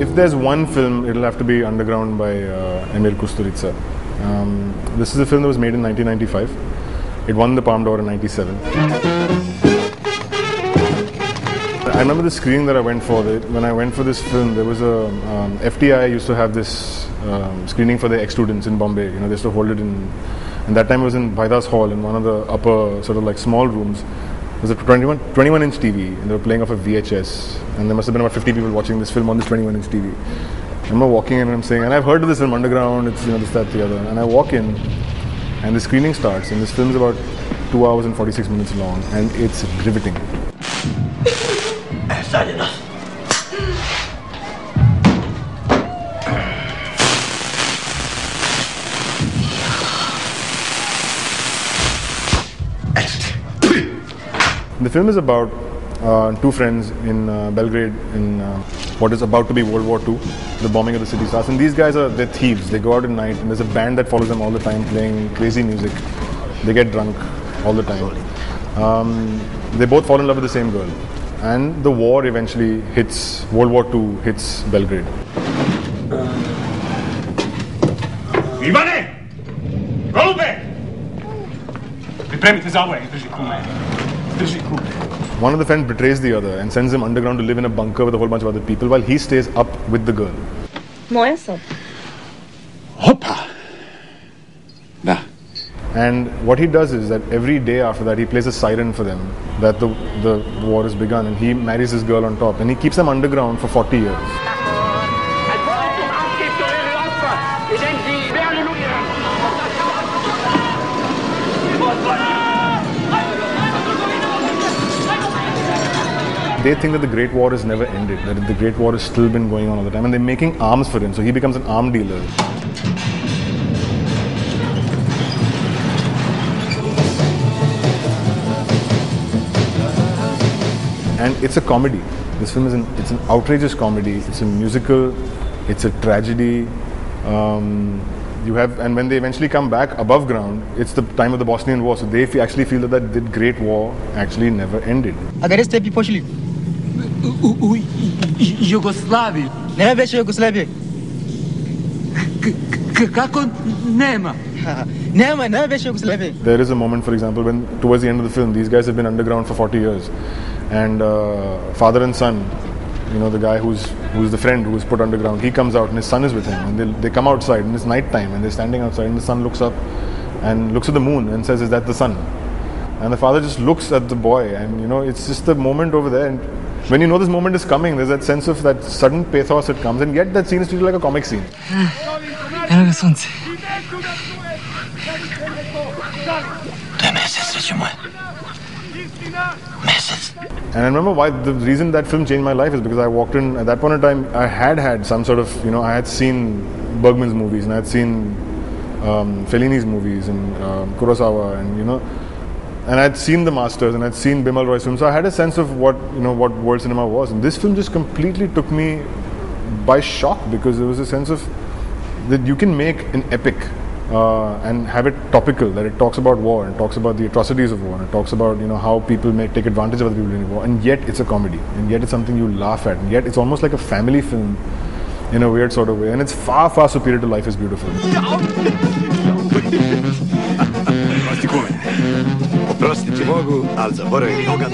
if there's one film, it'll have to be Underground by uh, Emir Kusturica. Um, this is a film that was made in 1995. It won the Palme d'Or in 97. I remember the screening that I went for. When I went for this film, there was a um, FTI used to have this um, screening for the ex-students in Bombay. You know, they used to hold it in, and that time it was in Bhaidas Hall in one of the upper sort of like small rooms. It was a 21, 21 inch TV, and they were playing off a VHS, and there must have been about 50 people watching this film on this 21 inch TV. I remember walking in and I'm saying, and I've heard of this film Underground. It's you know this, that, the other, and I walk in, and the screening starts, and this film's about two hours and 46 minutes long, and it's riveting. The film is about uh, two friends in uh, Belgrade in uh, what is about to be World War II. The bombing of the city starts, and these guys are they're thieves. They go out at night, and there's a band that follows them all the time, playing crazy music. They get drunk all the time. Um, they both fall in love with the same girl, and the war eventually hits. World War II hits Belgrade. Ivane! Golube! Pripremite za ovaj, drži kume. Drži kume. One of the friends betrays the other and sends him underground to live in a bunker with a whole bunch of other people, while he stays up with the girl. Moja soba. Opa! Da. And what he does is that every day after that, he plays a siren for them that the, the war has begun, and he marries this girl on top, and he keeps them underground for 40 years. They think that the Great War has never ended, that the Great War has still been going on all the time, and they're making arms for him, so he becomes an arm dealer. and it's a comedy. This film is an it's an outrageous comedy. It's a musical. It's a tragedy. Um, you have and when they eventually come back above ground, it's the time of the Bosnian War. So they actually feel that that the Great War actually never ended. U, u Jugoslaviji. Nema veće Jugoslavije. K- k- kako nema? Nema, nema veće Jugoslavije. There is a moment, for example, when towards the end of the film, these guys have been underground for 40 years, and uh, father and son, you know, the guy who's who's the friend who was put underground, he comes out and his son is with him, and they they come outside and it's night time and they're standing outside and the son looks up and looks at the moon and says, "Is that the sun?" And the father just looks at the boy, and you know, it's just the moment over there. And when you know this moment is coming, there's that sense of that sudden pathos that comes, and yet that scene is treated like a comic scene. Evo ga sunce. To je mesec, srećo moje. Mesec. And I remember why the reason that film changed my life is because I walked in at that point in time. I had had some sort of you know I had seen Bergman's movies and I had seen um, Fellini's movies and um, Kurosawa and you know, and I'd seen the masters and I'd seen Bimal Roy's films. So I had a sense of what you know what world cinema was. And this film just completely took me by shock because there was a sense of that you can make an epic uh, and have it topical that it talks about war and talks about the atrocities of war and talks about you know how people may take advantage of other people in war. And yet it's a comedy. And yet it's something you laugh at. And yet it's almost like a family film in a weird sort of way. And it's far far superior to life is beautiful Oprosti kume. Oprostiti Bogu, ali zaboravim Boga.